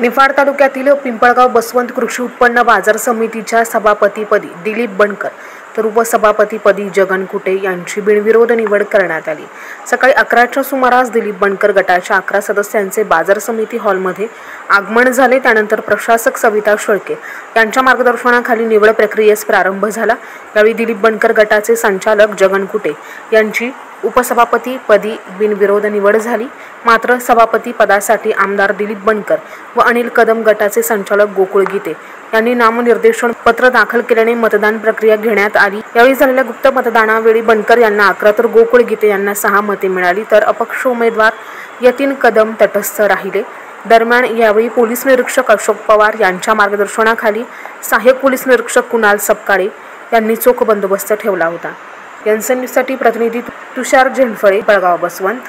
निफाड तालुक्यातील पिंपळगाव बसवंत कृषी उत्पन्न बाजार समितीच्या सभापतीपदी दिलीप बनकर तर उपसभापतीपदी जगन कुटे यांची बिनविरोध निवड करण्यात आली. सकाळी अकराच्या सुमारास दिलीप बनकर गटाच्या अकरा सदस्यांचे बाजार समिती हॉलमध्ये आगमन झाले. त्यानंतर प्रशासक सविता शेळके यांच्या मार्गदर्शनाखाली निवड प्रक्रियेस प्रारंभ झाला. यावेळी दिलीप बनकर गटाचे संचालक जगन कुटे यांची उपसभापतीपदी बिनविरोध निवड झाली. मात्र सभापती पदासाठी आमदार दिलीप बनकर व अनिल कदम गटाचे संचालक गोकुळ गीते यांनी नामनिर्देशन पत्र दाखल केल्याने मतदान प्रक्रिया घेण्यात आली. यावेळी झालेल्या गुप्त मतदानावेळी बनकर यांना अकरा तर गोकुळ गीते यांना सहा मते मिळाली. तर अपक्ष उमेदवार यतीन कदम तटस्थ राहिले. दरम्यान यावेळी पोलीस निरीक्षक अशोक पवार यांच्या मार्गदर्शनाखाली सहाय्यक पोलीस निरीक्षक कुणाल सपकाळे यांनी चोख बंदोबस्त ठेवला होता. एनसन प्रतिनिधी तुषार झेंडफळे बळगाव बसवंत.